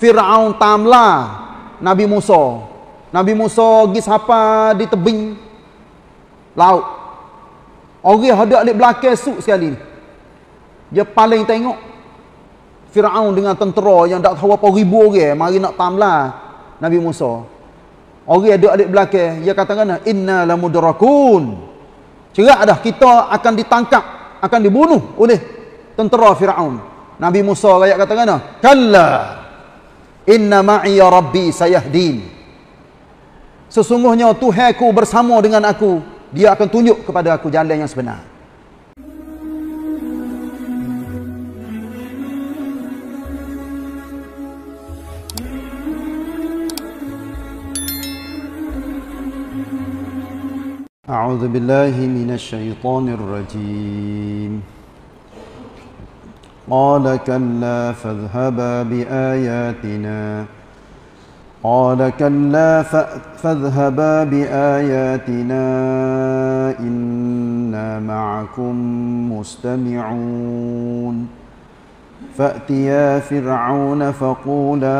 Firaun tamlah Nabi Musa. Nabi Musa pergi siapa di tebing laut. Orang ada di belakang suk sekali ni. Dia paling tengok Firaun dengan tentera yang tak tahu apa ribu orang mari nak tamlah Nabi Musa. Orang ada adik belakang, dia katakan inna lamudrakun. Cerak dah kita akan ditangkap, akan dibunuh oleh tentera Firaun. Nabi Musa rakyat katakan kalla inna ma'i ya rabbi sayahdin. Sesungguhnya Tuhanku bersama dengan aku, dia akan tunjuk kepada aku jalan yang sebenar. أعوذ بالله من الشيطان الرجيم قال كلا فاذهبا بآياتنا. قال كلا فاذهبا بآياتنا. إنا معكم مستمعون. فأتيا فرعون فقولا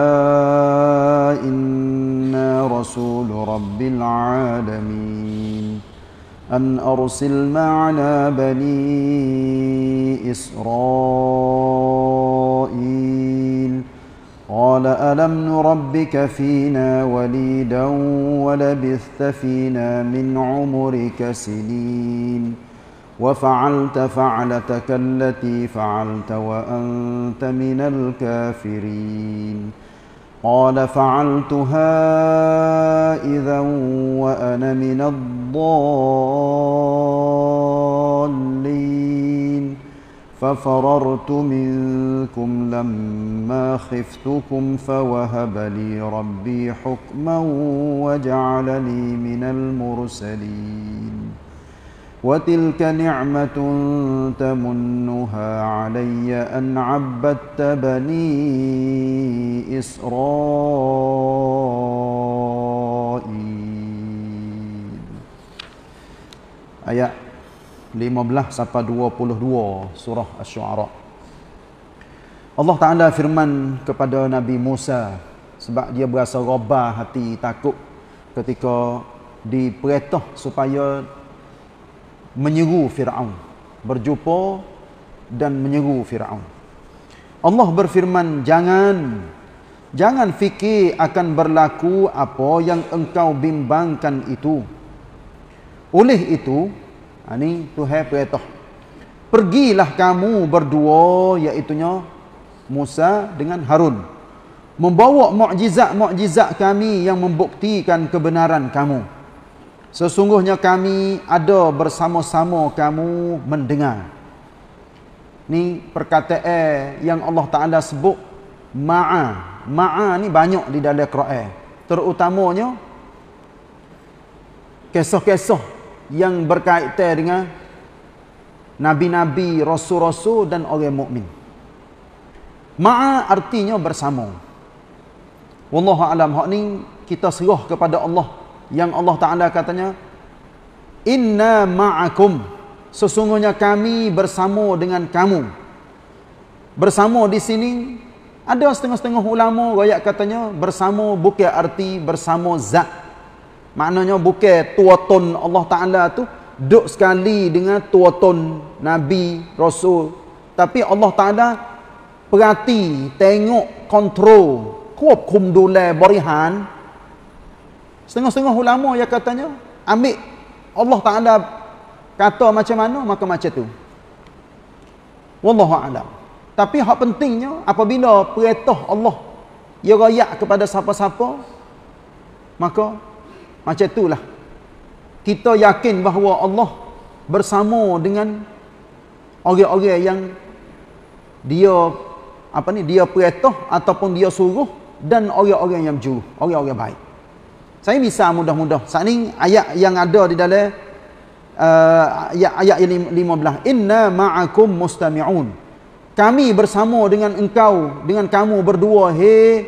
إنا رسول رب العالمين. أن أرسل معنا بني إسرائيل. قال ألم نربك فينا وليدا ولبثت فينا من عمرك سنين. وفعلت فعلتك التي فعلت وأنت من الكافرين. قال فعلتها إذا وأنا من الضالين. ففررت منكم لما خفتكم فوهب لي ربي حكما وجعلني من المرسلين. وتلك نعمة تمنها علي أن عبدت بني إسرائيل. ayat 15 sampai 22 surah asy-syu'ara. Allah Taala firman kepada Nabi Musa sebab dia berasa robah hati takut ketika diperintah supaya menyeru Firaun berjumpa dan menyeru Firaun. Allah berfirman jangan jangan fikir akan berlaku apa yang engkau bimbangkan itu. Oleh itu, ini ha, Tuhan perintah. Pergilah kamu berdua iaitu Musa dengan Harun membawa mukjizat-mukjizat kami yang membuktikan kebenaran kamu. Sesungguhnya kami ada bersama-sama kamu mendengar. Ni perkataan yang Allah Taala sebut ma'a. Ma'a ni banyak di dalam Quran. Terutamanya kisah-kisah yang berkaitan dengan nabi-nabi, rasul-rasul dan orang mukmin. Ma'a artinya bersama. Wallahu alam. Hak ni kita serah kepada Allah. Yang Allah Taala katanya inna ma'akum. Sesungguhnya kami bersama dengan kamu. Bersama di sini ada setengah-setengah ulama royak katanya bersama bukan arti bersama zat maknanya bukan tuatun Allah Ta'ala tu duduk sekali dengan tuatun Nabi, Rasul. Tapi Allah Ta'ala perhati, tengok, kontrol. Kuap dule berihan. Setengah-setengah ulama yang katanya ambil Allah Ta'ala kata macam mana, maka macam tu. Wallahu'alam tapi hak pentingnya apabila perintah Allah ia rayak kepada siapa-siapa maka macam itulah kita yakin bahawa Allah bersama dengan orang-orang yang dia apa ni dia perintah ataupun dia suruh dan orang-orang yang jujur, orang-orang baik. Saya bisa mudah-mudah. Saat ini ayat yang ada di dalam uh, ayat, ayat yang 15. Inna ma'akum mustami'un. Kami bersama dengan engkau, dengan kamu berdua, he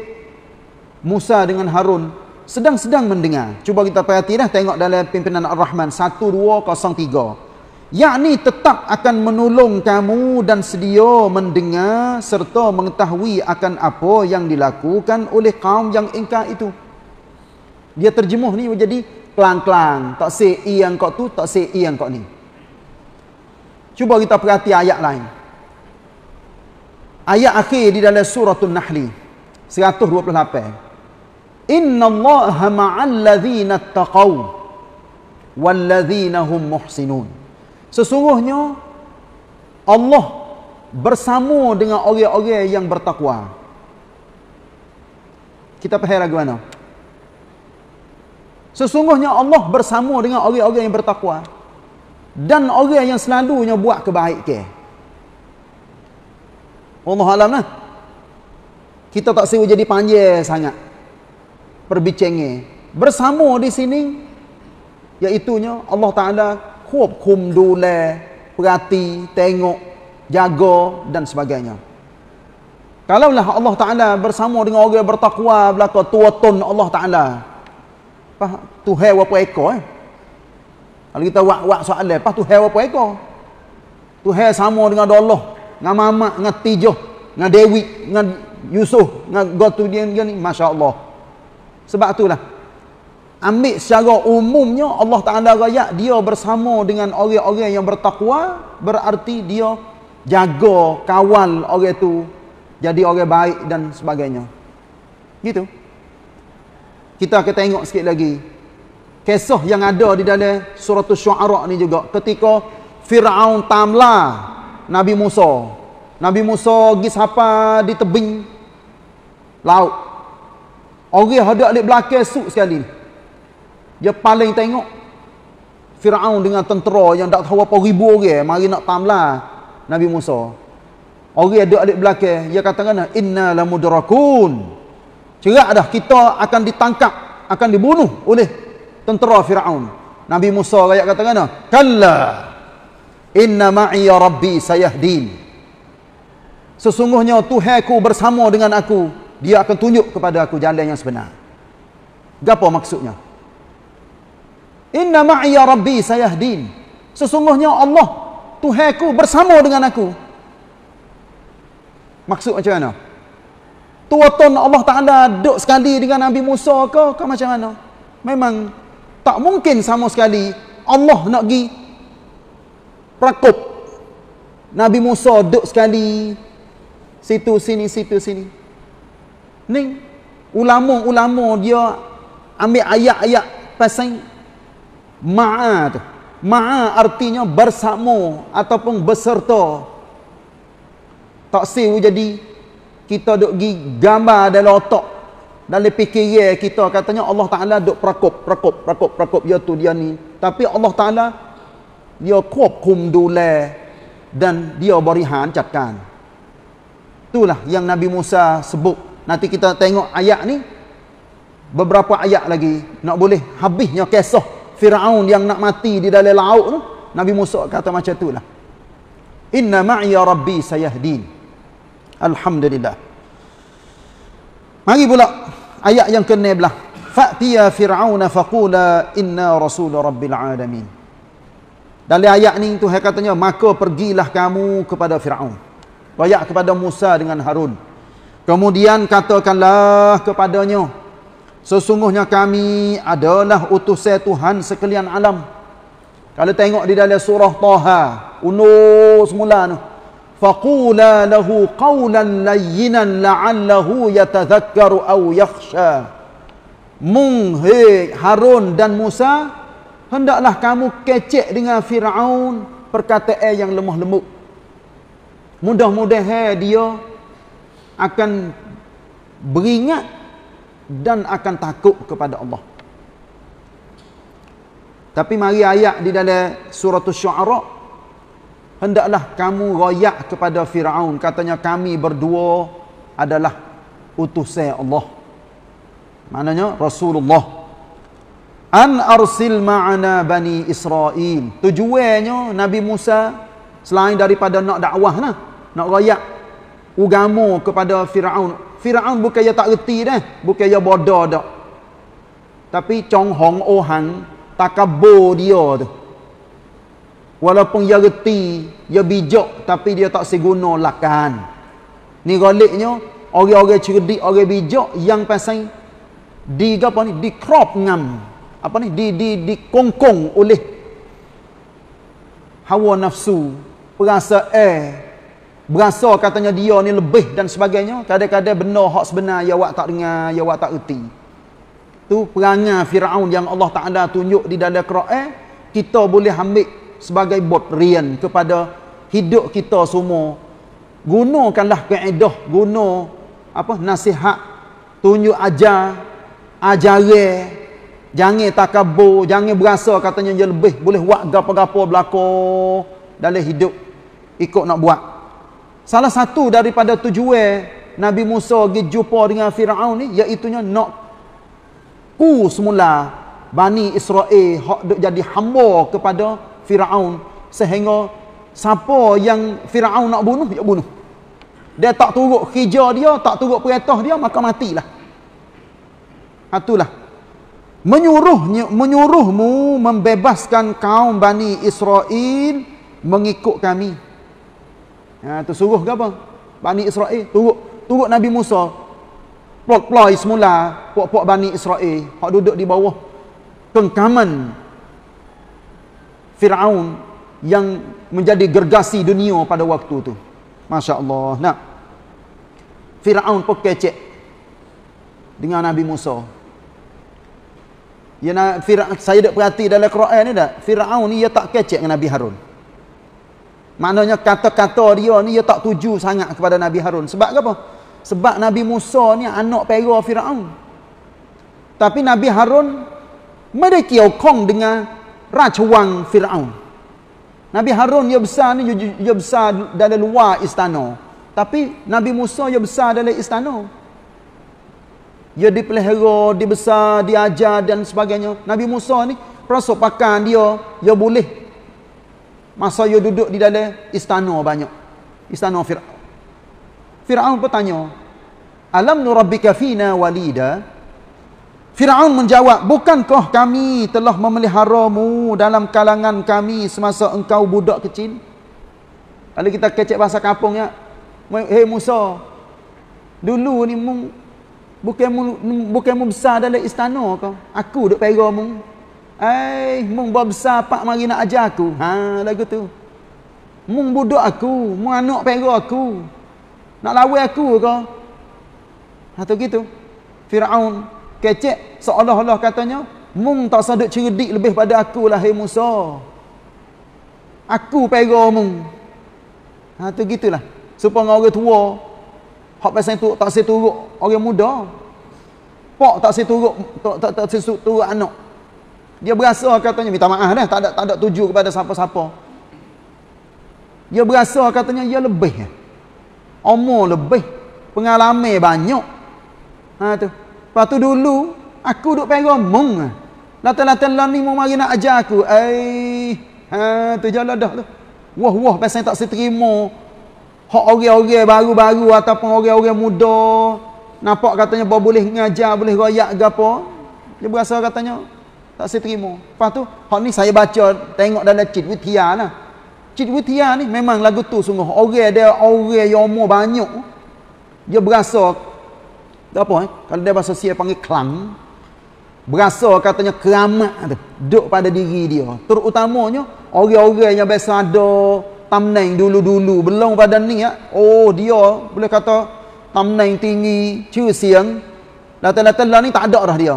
Musa dengan Harun, sedang-sedang mendengar. Cuba kita perhati dah, tengok dalam pimpinan Ar-Rahman 1203. yakni tetap akan menolong kamu dan sedia mendengar serta mengetahui akan apa yang dilakukan oleh kaum yang ingkar itu. Dia terjemuh ni jadi kelang-kelang tak say i yang kau tu tak say i yang kau ni. Cuba kita perhati ayat lain. Ayat akhir di dalam suratul nahli 128 inna allaha ma'al ladzina taqaw wal ladzina hum muhsinun Sesungguhnya Allah bersama dengan orang-orang yang bertakwa. Kita faham lagi mana? Sesungguhnya Allah bersama dengan orang-orang yang bertakwa dan orang yang selalunya buat kebaikan. Allah alam lah. Kita tak sewa jadi panjang sangat perbicengi. Bersama di sini, iaitunya Allah Ta'ala kuap kum dule, perhati, tengok, jaga dan sebagainya. Kalaulah Allah Ta'ala bersama dengan orang yang bertakwa belakang tuatun Allah Ta'ala. Tu hai apa ekor eh? Kalau kita wak-wak soalan, apa tu hai apa ekor? Tu hai sama dengan Allah, dengan mamak, dengan tijuh, dengan dewi, dengan Yusuf, dengan gotu dia ni, masya-Allah sebab itulah. Ambil secara umumnya Allah Ta'ala raya dia bersama dengan orang-orang yang bertakwa berarti dia jaga kawal orang itu jadi orang baik dan sebagainya. Gitu. Kita akan tengok sikit lagi. Kisah yang ada di dalam surat syu'ara ni juga ketika Fir'aun tamla Nabi Musa. Nabi Musa pergi sapa di tebing laut orang ada di belakang suk sekali dia paling tengok Fir'aun dengan tentera yang tak tahu apa ribu orang mari nak tamlah Nabi Musa. Orang ada adik belakang, dia katakan inna lamudrakun. Cerak dah kita akan ditangkap, akan dibunuh oleh tentera Firaun. Nabi Musa rakyat katakan kalla inna ma'i ya rabbi sayahdin. Sesungguhnya Tuhanku bersama dengan aku, dia akan tunjuk kepada aku jalan yang sebenar. Gapo maksudnya? Inna ma'iya rabbi sayahdin. Sesungguhnya Allah, Tuhanku bersama dengan aku. Maksud macam mana? Tuatun Allah Ta'ala duduk sekali dengan Nabi Musa ke? Ke macam mana? Memang tak mungkin sama sekali Allah nak pergi prakup. Nabi Musa duduk sekali situ sini situ sini. Ni ulama-ulama dia ambil ayat-ayat pasal Ma'a tu. Ma'a artinya bersama ataupun berserta. Tak siu jadi kita duk gi gambar dalam otak. Dalam fikiran kita katanya Allah Ta'ala duk prakop, prakop, prakop, prakop. Ya tu dia ni. Tapi Allah Ta'ala dia kuapkum dule dan dia beri hancatkan. Itulah yang Nabi Musa sebut. Nanti kita tengok ayat ni. Beberapa ayat lagi. Nak boleh habisnya kisah Fir'aun yang nak mati di dalam laut tu. Nabi Musa kata macam tu lah. Inna ma'iya rabbi sayahdin. Alhamdulillah. Mari pula ayat yang ke-19 Fa'tiya fir'auna faqula inna rasul rabbil alamin. Dalam ayat ni Tuhan katanya maka pergilah kamu kepada Fir'aun. Rayak kepada Musa dengan Harun Kemudian katakanlah kepadanya Sesungguhnya kami adalah utusan Tuhan sekalian alam. Kalau tengok di dalam surah Taha, unur semula tu. Faqula lahu qawlan layyinan la'allahu yatadhakkaru aw yakhsha. Mung Harun dan Musa, hendaklah kamu kecek dengan Firaun perkataan yang lemah lembut. Mudah-mudahan dia akan beringat dan akan takut kepada Allah. Tapi mari ayat di dalam surah Asy-Syu'ara hendaklah kamu royak kepada Firaun katanya kami berdua adalah utusan Allah. Maknanya Rasulullah an arsil ma'ana bani Israel. Tujuannya Nabi Musa selain daripada nak dakwah nak royak agama kepada Firaun. Firaun bukan dia tak reti dah, bukan dia bodoh dak. Tapi Chong Hong Oh Han takabur dia tu. walaupun dia reti dia bijak tapi dia tak seguna lakan. Ni galiknya orang-orang cerdik orang bijak yang pasal di apa ni? Di crop ngam. Apa ni? Di di di kongkong oleh hawa nafsu perasa eh berasa katanya dia ni lebih dan sebagainya. Kadang-kadang benar hak sebenar ya awak tak dengar ya awak tak erti. Tu perangai Firaun yang Allah Taala tunjuk di dalam Quran. Kita boleh ambil sebagai bot rian kepada hidup kita semua. Gunakanlah kaedah guna apa nasihat tunjuk ajar ajaran jangan takabur jangan berasa katanya dia lebih. Boleh buat gapo-gapo berlaku dalam hidup ikut nak buat salah satu daripada tujuan Nabi Musa pergi jumpa dengan Firaun ni iaitu nak ku semula Bani Israel hak jadi hamba kepada Firaun sehingga siapa yang Firaun nak bunuh dia bunuh. Dia tak turut kerja dia, tak turut perintah dia maka matilah. Itulah. Menyuruh menyuruhmu membebaskan kaum Bani Israel mengikut kami. Ha tu suruh ke apa? Bani Israel turut turut Nabi Musa. Plot-plot semula puak-puak Bani Israel hak duduk di bawah kengkaman Fir'aun yang menjadi gergasi dunia pada waktu itu. Masya Allah. Nah, Fir'aun pun kecek dengan Nabi Musa. Ya, saya tak perhati dalam Quran ni tak? Fir'aun ni dia tak kecek dengan Nabi Harun. Maknanya kata-kata dia ni dia tak tuju sangat kepada Nabi Harun. Sebab apa? Sebab Nabi Musa ni anak pera Fir'aun. Tapi Nabi Harun mereka kong dengan Raja Wang Fir'aun. Nabi Harun dia besar ni dia besar dalam luar istana. Tapi Nabi Musa dia besar dalam istana. Dia dipelihara, dibesar, diajar dan sebagainya. Nabi Musa ni perasaan pakan dia, dia boleh masa dia duduk di dalam istana banyak. Istana Fir'aun. Fir'aun bertanya, Alam nurabbika fina walida? Firaun menjawab, "Bukankah kami telah memeliharamu dalam kalangan kami semasa engkau budak kecil?" Kalau kita kecek bahasa kampung ya, "Hei Musa, dulu ni mung bukan mu, bukan mu besar dalam istana kau. Aku duk pera mu. Eh, mung besar pak mari nak ajar aku." Ha, lagu tu. Mung budak aku, mung anak pera aku. Nak lawan aku kau. Ha tu gitu. Firaun kecek seolah-olah katanya mung tak sadut cerdik lebih pada aku lah hai Musa aku pera mung ha tu gitulah supaya orang tua hak pasal tu tak saya orang muda pak tak saya tak tak tak saya anak dia berasa katanya minta maaf dah tak ada tak ada tuju kepada siapa-siapa dia berasa katanya dia lebih umur lebih pengalaman banyak ha tu Lepas tu dulu, aku duk pegang mung. Lata-lata lah ni mau mari nak ajar aku. Eh, ha, tu jalan dah tu. Wah, wah, pasal tak seterima. Hak orang-orang baru-baru ataupun orang-orang muda. Nampak katanya boleh ngajar, boleh royak apa. Dia berasa katanya tak seterima. Lepas tu, hak ni saya baca, tengok dalam cit witia lah. Cit witia ni memang lagu tu sungguh. Orang dia, orang yang umur banyak. Dia berasa apa eh? Kalau dia bahasa sia panggil klam. Berasa katanya keramat tu. Duk pada diri dia. Terutamanya orang-orang yang biasa ada tamneng dulu-dulu. Belum pada ni ya. Oh dia boleh kata tamneng tinggi. Cue siang. Lata-lata lah ni tak ada dah dia.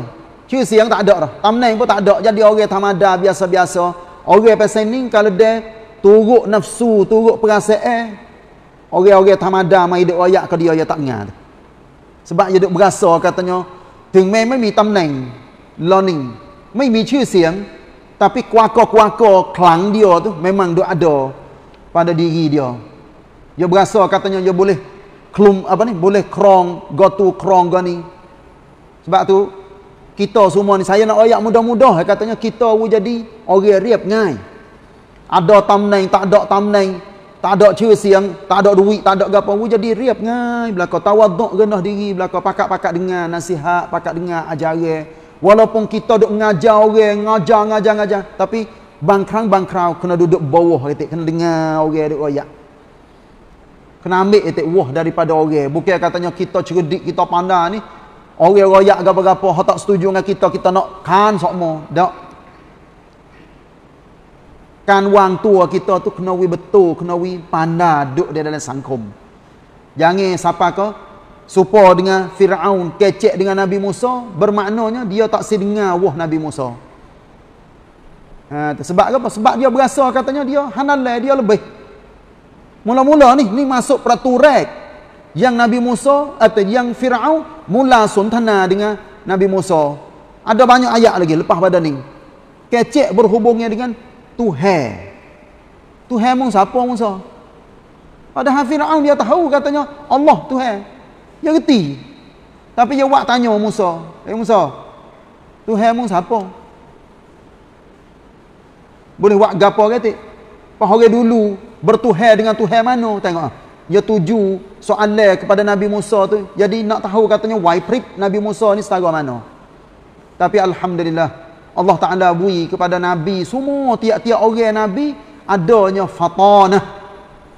Cue siang tak ada dah. Tamneng pun tak ada. Jadi orang tamada biasa-biasa. Orang pasal ni kalau dia turut nafsu, turut perasaan. Orang-orang tamada mai hidup rakyat ke dia, dia tak ingat. Sebab dia duk berasa katanya ถึงแม้ไม่มีตำแหน่ง learning ไม่มีชื่อเสียง tapi kuaka-kuaka kelang dia tu memang duk ada pada diri dia dia berasa katanya dia boleh klum apa ni boleh krong go to krong gani sebab tu kita semua ni saya nak ayat mudah-mudah katanya kita jadi orang riap ngai ada tamneng tak ada tamneng tak ada cerita siang, tak ada duit, tak ada apa pun jadi riap ngai belaka tawaduk rendah diri belaka pakak-pakak dengar nasihat, pakak dengar ajaran. Walaupun kita duk ngajar orang, ngajar ngajar ngajar, tapi bangkrang-bangkrau kena duduk bawah ketik kena dengar orang duk royak. Kena ambil ketik wah daripada orang. Bukan katanya kita cerdik, kita pandai ni. Orang royak apa-apa, hak tak setuju dengan kita, kita nak kan sokmo. Tak. Kan wang tua kita tu kena wi betul, kena wi pandai duduk di dalam sangkum. Jangan siapa ke Supa dengan Fir'aun kecek dengan Nabi Musa bermaknanya dia tak sedengar wah Nabi Musa. Ha, sebab apa? Sebab dia berasa katanya dia hanalai dia lebih. Mula-mula ni ni masuk peraturan yang Nabi Musa atau yang Fir'aun mula suntana dengan Nabi Musa. Ada banyak ayat lagi lepas pada ni. Kecek berhubungnya dengan Tuhan. Tuhan mung siapa Musa? Padahal Fir'aun dia tahu katanya Allah Tuhan. Dia reti. Tapi dia buat tanya Musa. Eh Musa. Tuhan mu siapa? Boleh buat gapo ke tak? Pas orang dulu bertuhan dengan Tuhan mana? Tengok. Dia tuju soalan kepada Nabi Musa tu. Jadi nak tahu katanya why prip Nabi Musa ni setara mana? Tapi Alhamdulillah. Allah Ta'ala bui kepada Nabi. Semua tiap-tiap orang Nabi adanya fatanah.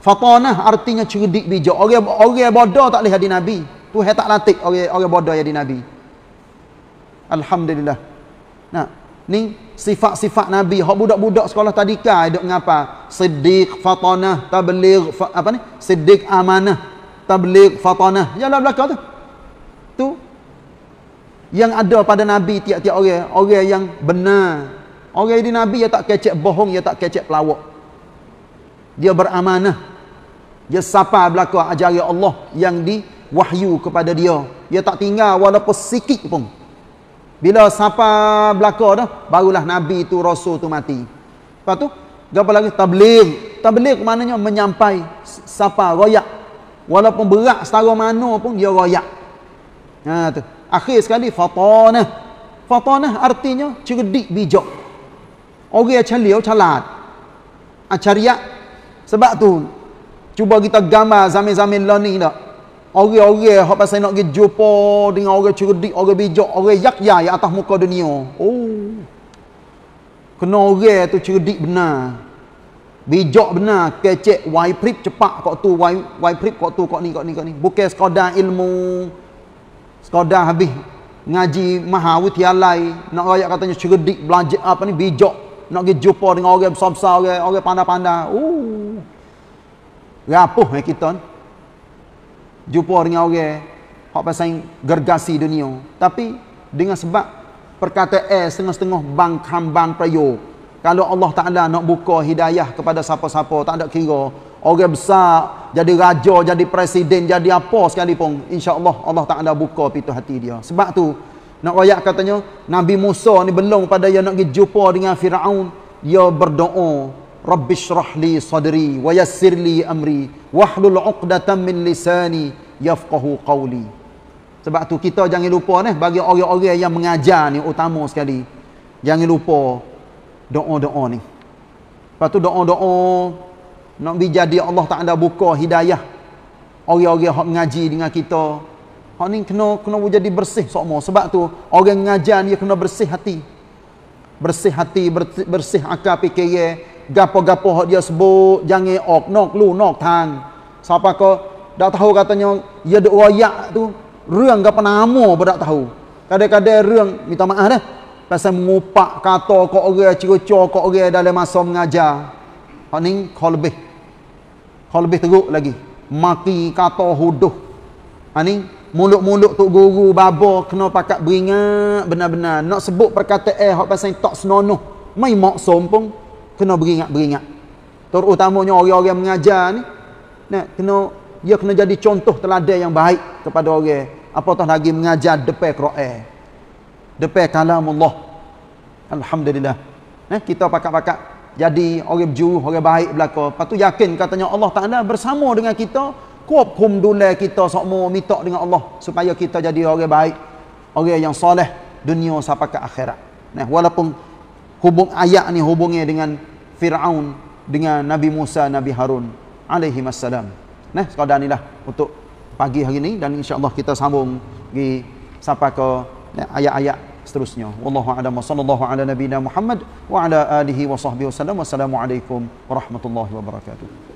Fatanah artinya cerdik bijak. Orang orang bodoh tak boleh jadi Nabi. Tuhan tak lantik orang orang bodoh jadi nabi. Alhamdulillah. Nah, ni sifat-sifat nabi hak budak-budak sekolah tadika duk ngapa? Siddiq, fatanah, tabligh, fa, apa ni? Siddiq amanah, tabligh, fatanah. Jalan belakang tu. Tu yang ada pada nabi tiap-tiap orang, orang yang benar. Orang ini nabi dia tak kecek bohong, dia tak kecek pelawak. Dia beramanah. Dia sapa belakang ajaran Allah yang di wahyu kepada dia. Dia tak tinggal walaupun sikit pun. Bila siapa belaka dah, barulah Nabi tu, Rasul tu mati. Lepas tu, apa lagi? Tabligh. Tabligh maknanya menyampai siapa, royak. Walaupun berat setara mana pun, dia royak. Ha, tu. Akhir sekali, fatanah. Fatanah artinya cerdik bijak. Orang yang celiau, calat. Acariat. Sebab tu, cuba kita gambar zaman-zaman learning tak. Orang-orang hak pasal nak pergi jumpa dengan orang cerdik, orang bijak, orang yakya yang atas muka dunia. Oh. Kena orang tu cerdik benar. Bijak benar, kecek, wai prip cepat kok tu, wai wai prip kok tu, kok ni, kok ni, kok ni. Bukan sekadar ilmu. Sekadar habis ngaji mahawityalai, nak rakyat katanya cerdik, belajar apa ni, bijak. Nak pergi jumpa dengan orang besar-besar, orang, orang pandai-pandai. Oh. Rapuh eh kita ni jumpa dengan orang hak pasal gergasi dunia. Tapi dengan sebab perkataan setengah-setengah bang kambang prayo. Kalau Allah Taala nak buka hidayah kepada siapa-siapa tak ada kira. Orang besar jadi raja jadi presiden jadi apa sekalipun insya-Allah Allah Taala buka pintu hati dia. Sebab tu nak royak katanya Nabi Musa ni belum pada yang nak pergi jumpa dengan Firaun dia berdoa Rabbi syrah li sadri wa yassir li amri wahlul 'uqdatam min lisani yafqahu qawli. Sebab tu kita jangan lupa ni bagi orang-orang yang mengajar ni utama sekali. Jangan lupa doa-doa ni. Lepas tu doa-doa nak jadi Allah Taala buka hidayah orang-orang yang mengaji dengan kita. Hak ni kena kena jadi bersih semua. Sebab tu orang mengajar dia kena bersih hati. Bersih hati, bersih akal fikir gapo-gapo hak dia sebut jangan ok nok lu nok tang. Siapa ko dak tahu katanya dia duk royak tu reung gapo nama pun dak tahu. Kadang-kadang reung minta maaf dah. Pasal mengupak kata kok orang cerca kok orang dalam masa mengajar. Hak ni kau lebih. Kau lebih teruk lagi. Maki kata huduh. Ha ni mulut-mulut tok guru babo kena pakat beringat benar-benar. Nak sebut perkataan hak pasal tak senonoh. Mai maksum pun kena beringat-beringat. Terutamanya orang-orang mengajar ni, nak kena dia kena jadi contoh teladan yang baik kepada orang. Apatah lagi mengajar depan Quran. Depan kalam Allah. Alhamdulillah. Nah, kita pakat-pakat jadi orang berjuruh, orang baik belaka. Lepas tu yakin katanya Allah Taala bersama dengan kita, kum dulai kita semua minta dengan Allah supaya kita jadi orang baik, orang yang soleh dunia sampai ke akhirat. Nah, walaupun hubung ayat ni hubungnya dengan Fir'aun dengan Nabi Musa, Nabi Harun alaihi wassalam. Nah, sekadar inilah untuk pagi hari ini dan insya-Allah kita sambung di sampai ke ayat-ayat seterusnya. Wallahu a'lam wa sallallahu ala nabiyyina Muhammad wa ala alihi wa sahbihi wasallam. Wassalamualaikum warahmatullahi wabarakatuh.